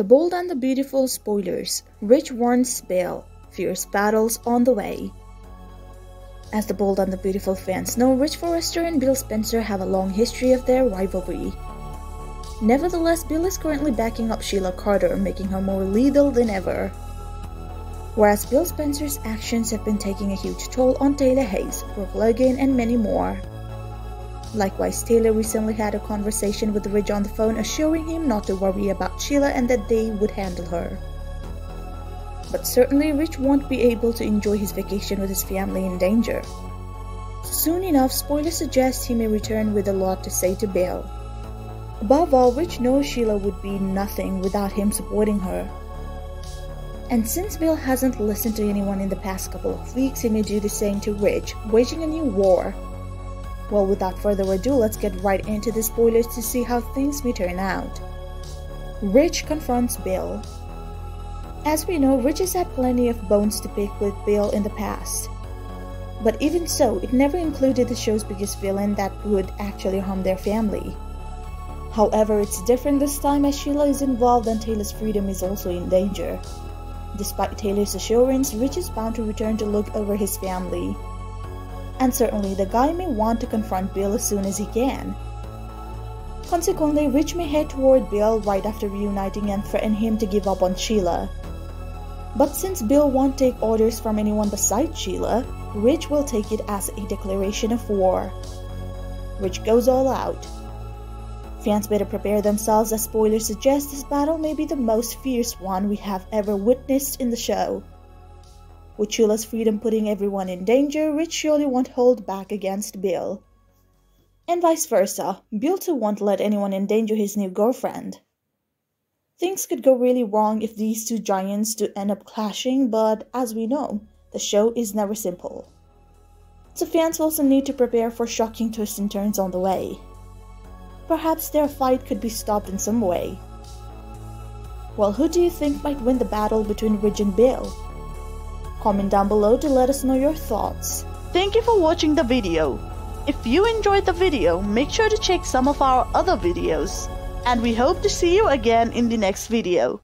The Bold and the Beautiful spoilers. Ridge warns Bill. Fierce battles on the way. As the Bold and the Beautiful fans know, Ridge Forrester and Bill Spencer have a long history of their rivalry. Nevertheless, Bill is currently backing up Sheila Carter, making her more lethal than ever. Whereas Bill Spencer's actions have been taking a huge toll on Taylor Hayes, Brooke Logan, and many more. Likewise, Taylor recently had a conversation with Ridge on the phone assuring him not to worry about Sheila and that they would handle her. But certainly Ridge won't be able to enjoy his vacation with his family in danger. Soon enough, spoilers suggest he may return with a lot to say to Bill. Above all, Ridge knows Sheila would be nothing without him supporting her. And since Bill hasn't listened to anyone in the past couple of weeks, he may do the same to Ridge, waging a new war well, without further ado, let's get right into the spoilers to see how things may turn out. Ridge confronts Bill. As we know, Ridge has had plenty of bones to pick with Bill in the past. But even so, it never included the show's biggest villain that would actually harm their family. However, it's different this time as Sheila is involved and Taylor's freedom is also in danger. Despite Taylor's assurance, Ridge is bound to return to look over his family and certainly the guy may want to confront Bill as soon as he can. Consequently, Ridge may head toward Bill right after reuniting and threaten him to give up on Sheila. But since Bill won't take orders from anyone besides Sheila, Ridge will take it as a declaration of war. Ridge goes all out. Fans better prepare themselves as spoilers suggest this battle may be the most fierce one we have ever witnessed in the show. With Sheila's freedom putting everyone in danger, Ridge surely won't hold back against Bill. And vice versa, Bill too won't let anyone endanger his new girlfriend. Things could go really wrong if these two giants do end up clashing, but as we know, the show is never simple. So fans will also need to prepare for shocking twists and turns on the way. Perhaps their fight could be stopped in some way. Well, who do you think might win the battle between Ridge and Bill? Comment down below to let us know your thoughts. Thank you for watching the video. If you enjoyed the video, make sure to check some of our other videos. And we hope to see you again in the next video.